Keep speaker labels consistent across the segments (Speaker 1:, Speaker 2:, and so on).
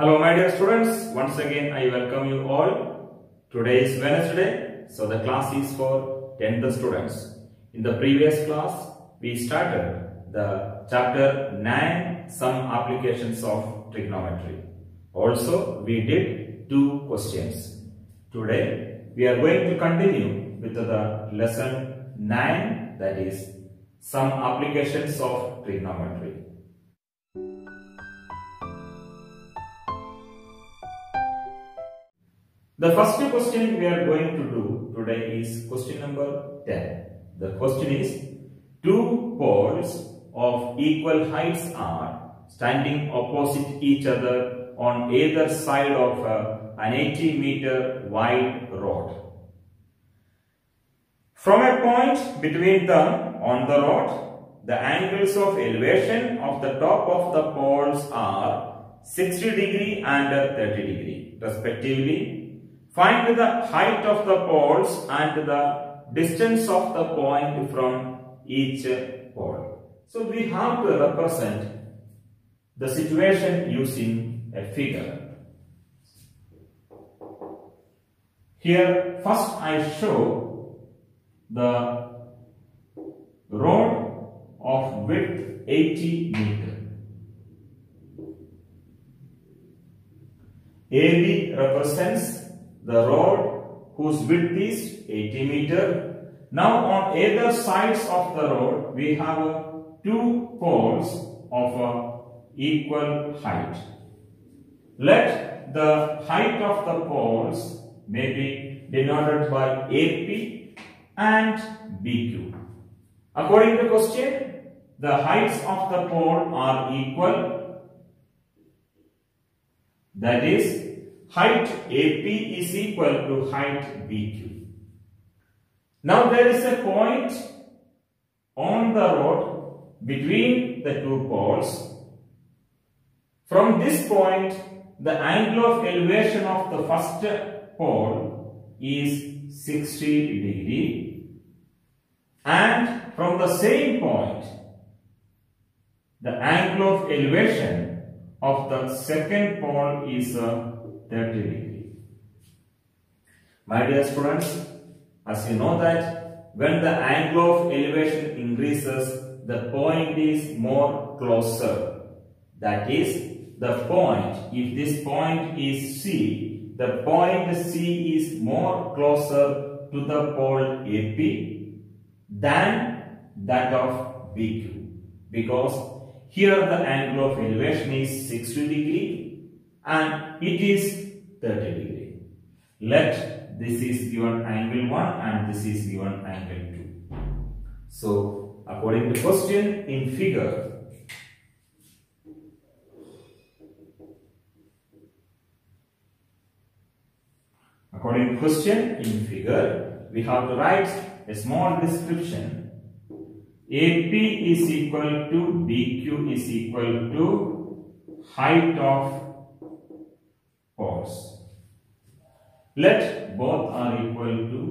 Speaker 1: Hello my dear students, once again I welcome you all. Today is Wednesday, so the class is for 10th students. In the previous class, we started the chapter 9 some applications of trigonometry. Also, we did two questions. Today, we are going to continue with the lesson 9 that is some applications of trigonometry. The first question we are going to do today is question number 10. The question is two poles of equal heights are standing opposite each other on either side of a, an 80 meter wide rod. From a point between them on the rod, the angles of elevation of the top of the poles are 60 degree and 30 degree respectively Find the height of the poles and the distance of the point from each pole. So we have to represent the situation using a figure. Here first I show the road of width 80 meter. AB represents the road whose width is 80 meter. Now on either sides of the road we have two poles of equal height. Let the height of the poles may be denoted by AP and BQ. According to the question, the heights of the pole are equal. That is, height AP is equal to height BQ. Now there is a point on the road between the two poles. From this point, the angle of elevation of the first pole is 60 degree and from the same point, the angle of elevation of the second pole is uh, 30 degree. My dear students, as you know that when the angle of elevation increases, the point is more closer. That is, the point, if this point is C, the point C is more closer to the pole AP than that of BQ. Because here the angle of elevation is 60 degree and it is 30 degree. Let this is given angle 1 and this is given angle 2. So, according to question in figure, according to question in figure, we have to write a small description. AP is equal to BQ is equal to height of poles. Let both are equal to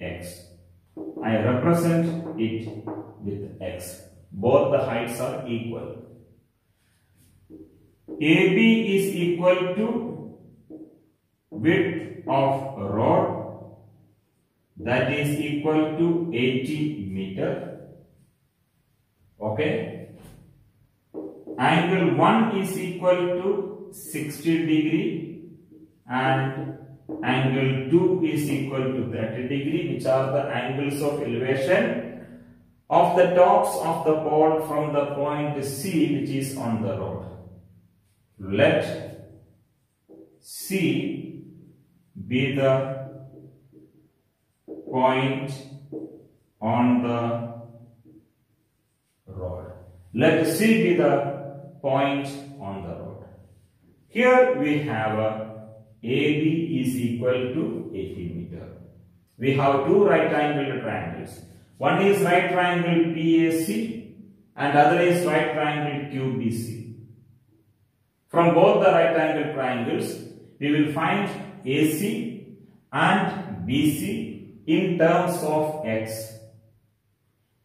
Speaker 1: x. I represent it with x. Both the heights are equal. AB is equal to width of rod that is equal to 80 meter. Okay. Angle 1 is equal to 60 degree and angle 2 is equal to 30 degree which are the angles of elevation of the tops of the pole from the point C which is on the road. Let C be the point on the road. Let C be the point on the road. Here we have a AB is equal to 80 meter. We have two right angled triangles. One is right triangle PAC and other is right triangle QBC. From both the right angled triangles, we will find AC and BC in terms of x.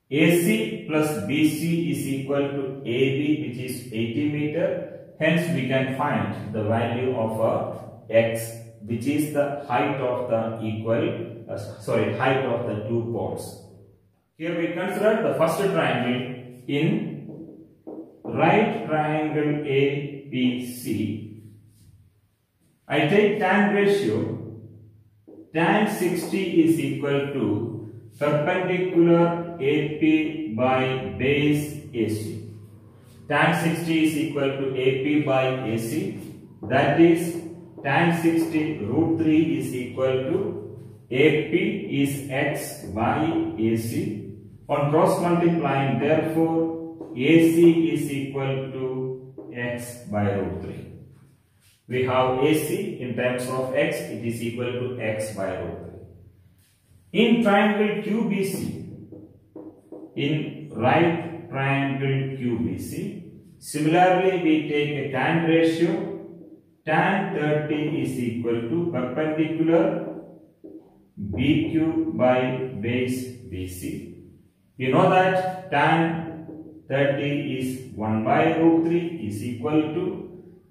Speaker 1: AC plus BC is equal to AB which is 80 meter Hence we can find the value of a x which is the height of the equal uh, sorry height of the two poles. Here we consider the first triangle in right triangle ABC. I take tan ratio tan 60 is equal to perpendicular AP by base AC. Tan 60 is equal to AP by AC. That is tan 60 root 3 is equal to AP is x by AC. On cross multiplying, therefore, AC is equal to x by root 3. We have AC in terms of x, it is equal to x by root 3. In triangle QBC, in right triangle QBC, similarly we take a tan ratio, tan 30 is equal to perpendicular BQ by base BC. You know that tan 30 is 1 by root 3 is equal to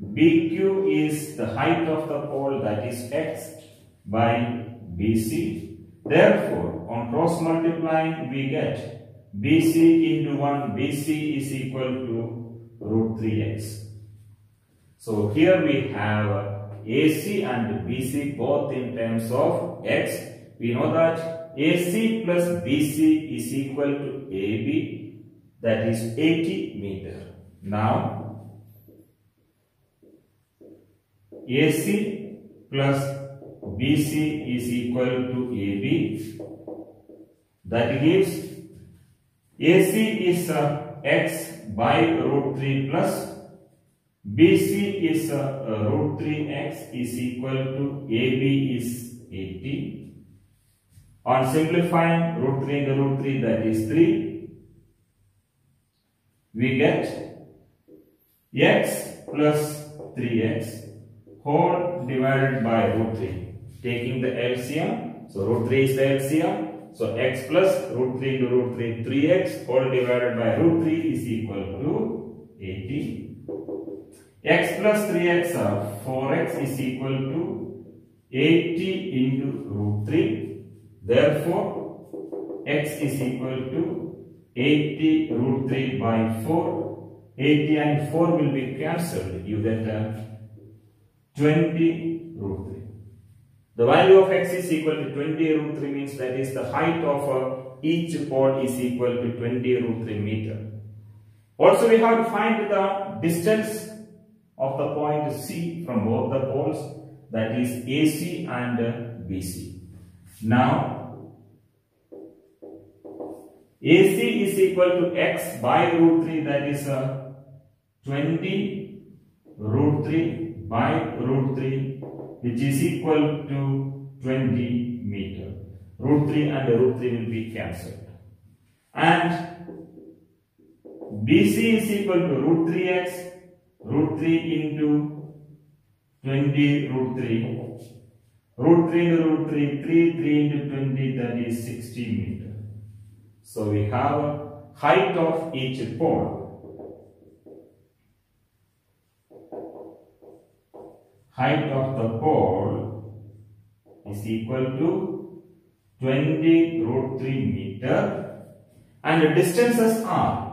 Speaker 1: BQ is the height of the pole that is x by BC. Therefore, on cross multiplying we get BC into 1 BC is equal to root 3x. So here we have AC and BC both in terms of x. We know that AC plus BC is equal to AB that is 80 meter. Now AC plus BC is equal to AB. That gives AC is uh, x by root 3 plus BC is uh, uh, root 3x is equal to AB is 80. On simplifying root 3 into root 3 that is 3. We get x plus 3x whole divided by root 3. Taking the LCM, so root 3 is the LCM. So x plus root 3 to root 3, 3x whole divided by root 3 is equal to 80. x plus 3x are 4x is equal to 80 into root 3. Therefore, x is equal to 80 root 3 by 4. 80 and 4 will be cancelled. You get a 20 root 3. The value of x is equal to 20 root 3 means that is the height of each pole is equal to 20 root 3 meter. Also we have to find the distance of the point C from both the poles that is AC and BC. Now AC is equal to x by root 3 that is uh, 20 root 3 by root 3 which is equal to 20 meter. Root 3 and root 3 will be cancelled. And BC is equal to root 3x, root 3 into 20 root 3. Root 3 into root 3, 3, 3 into 20 that is 60 meter. So we have height of each pole height of the pole is equal to 20 root 3 meter and the distances are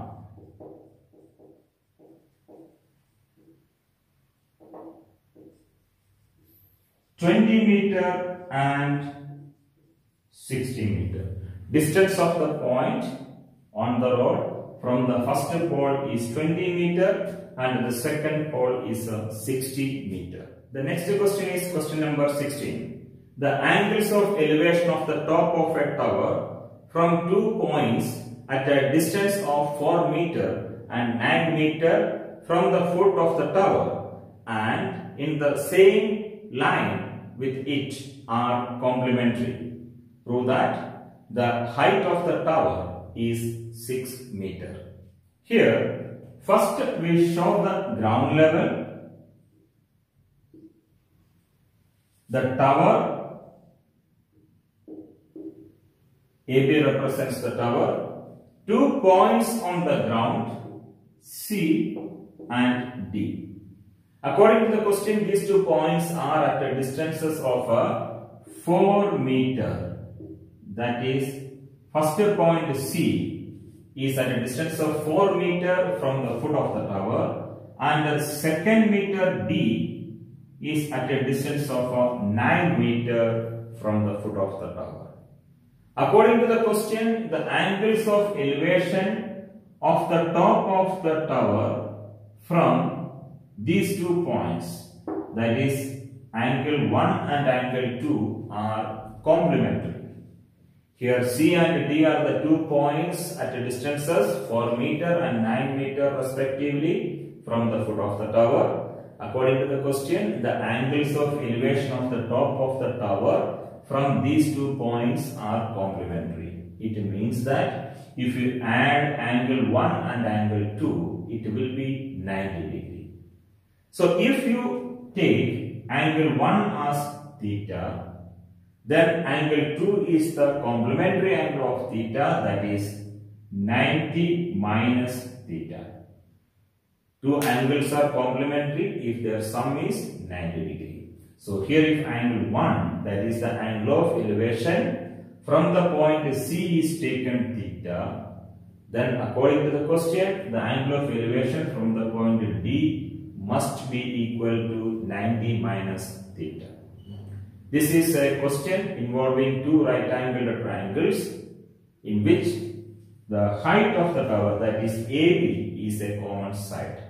Speaker 1: Twenty meter and sixty meter. Distance of the point on the road from the first pole is 20 meter and the second pole is uh, 60 meter. The next question is question number 16. The angles of elevation of the top of a tower from two points at a distance of 4 meter and 9 meter from the foot of the tower and in the same line with it are complementary. Prove that the height of the tower is 6 meter. Here, first we show the ground level The tower, AB represents the tower, two points on the ground, C and D. According to the question, these two points are at a distances of a 4 meter. That is, first point C is at a distance of 4 meter from the foot of the tower and the second meter D is at a distance of uh, 9 meter from the foot of the tower. According to the question, the angles of elevation of the top of the tower from these two points, that is angle 1 and angle 2 are complementary. Here C and D are the two points at distances 4 meter and 9 meter respectively from the foot of the tower. According to the question, the angles of elevation of the top of the tower from these two points are complementary. It means that if you add angle 1 and angle 2, it will be 90 degree. So if you take angle 1 as theta, then angle 2 is the complementary angle of theta that is 90 minus theta. Two angles are complementary if their sum is 90 degree. So here if angle 1 that is the angle of elevation from the point C is taken theta then according to the question the angle of elevation from the point D must be equal to 90 minus theta. This is a question involving two right angled triangles in which the height of the tower that is AB is a common side.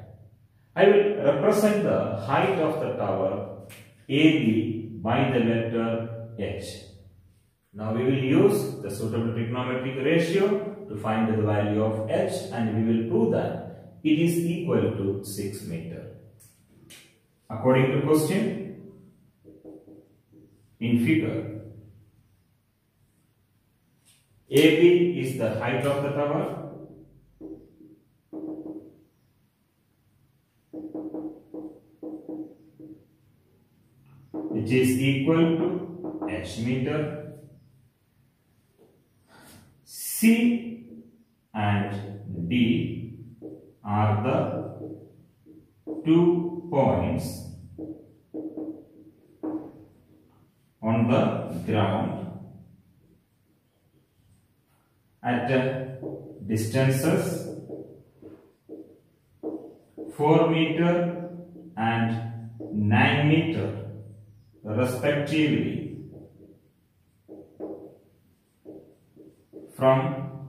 Speaker 1: I will represent the height of the tower AB by the letter H. Now we will use the suitable trigonometric ratio to find the value of H and we will prove that it is equal to 6 meter. According to question in figure AB is the height of the tower which is equal to h meter. C and D are the two points on the ground at distances 4 meter and 9 meter respectively from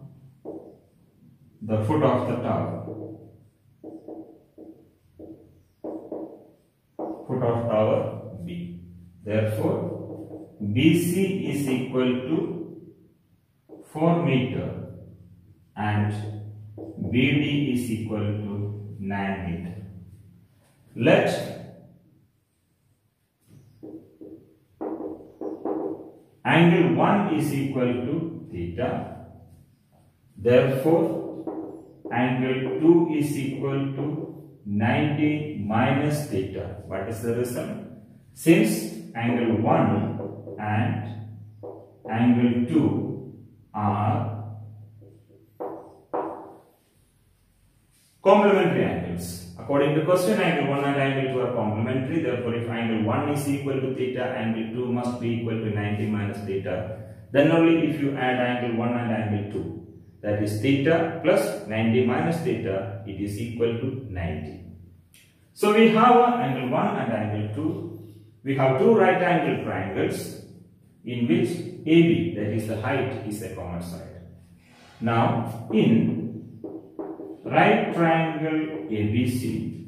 Speaker 1: the foot of the tower. Foot of tower B. Therefore, BC is equal to 4 meter and BD is equal to 9 meter. Let angle 1 is equal to theta. Therefore, angle 2 is equal to 90 minus theta. What is the reason? Since angle 1 and angle 2 are complementary angles. According to question, angle 1 and angle 2 are complementary. Therefore, if angle 1 is equal to theta, angle 2 must be equal to 90 minus theta. Then only if you add angle 1 and angle 2, that is theta plus 90 minus theta, it is equal to 90. So we have angle 1 and angle 2. We have two right angle triangles in which AB, that is the height, is a common side. Now, in right triangle ABC,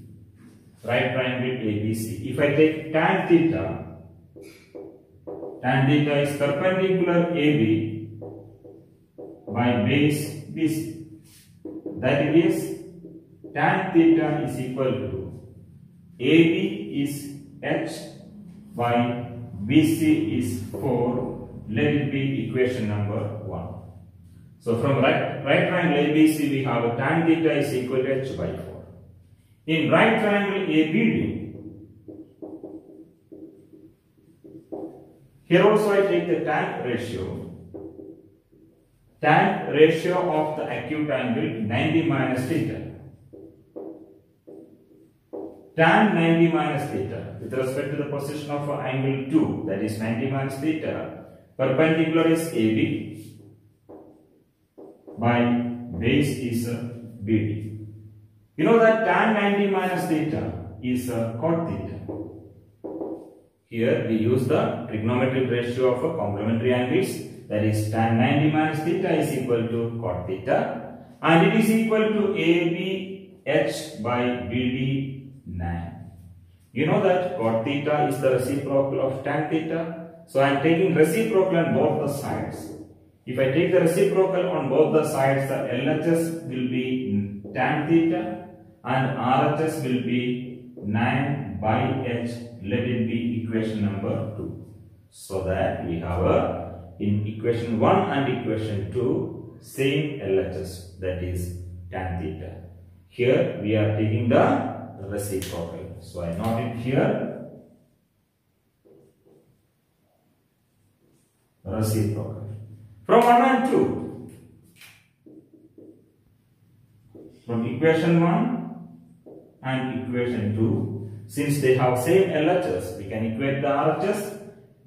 Speaker 1: right triangle ABC, if I take tan theta, tan theta is perpendicular AB by base BC. That is tan theta is equal to AB is H by BC is 4. Let it be equation number 1. So from right, right triangle ABC we have tan theta is equal to h by 4. In right triangle ABD, here also I take the tan ratio. Tan ratio of the acute angle 90 minus theta. tan 90 minus theta with respect to the position of angle 2 that is 90 minus theta perpendicular is AB by base is BD. You know that tan 90 minus theta is cot theta. Here we use the trigonometric ratio of a complementary angles that is tan 90 minus theta is equal to cot theta and it is equal to ABH by BD 9. You know that cot theta is the reciprocal of tan theta. So I am taking reciprocal on both the sides. If I take the reciprocal on both the sides, the LHS will be tan theta and RHS will be 9 by H. Let it be equation number 2. So that we have a, in equation 1 and equation 2 same LHS that is tan theta. Here we are taking the reciprocal. So I note it here reciprocal. From 1 and 2. From equation 1 and equation 2. Since they have same LHS, we can equate the RHS.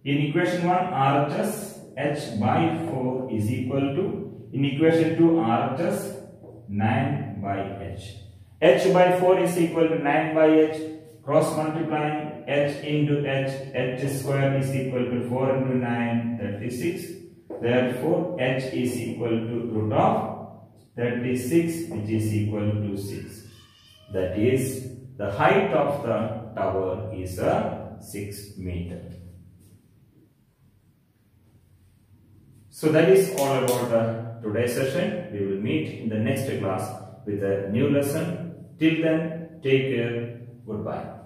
Speaker 1: In equation 1, RHS H by 4 is equal to, in equation 2, RHS 9 by H. H by 4 is equal to 9 by H. Cross multiplying H into H, H square is equal to 4 into 9, 36. Therefore, H is equal to root of 36 which is equal to 6. That is, the height of the tower is a 6 meter. So that is all about the today's session. We will meet in the next class with a new lesson. Till then, take care. Goodbye.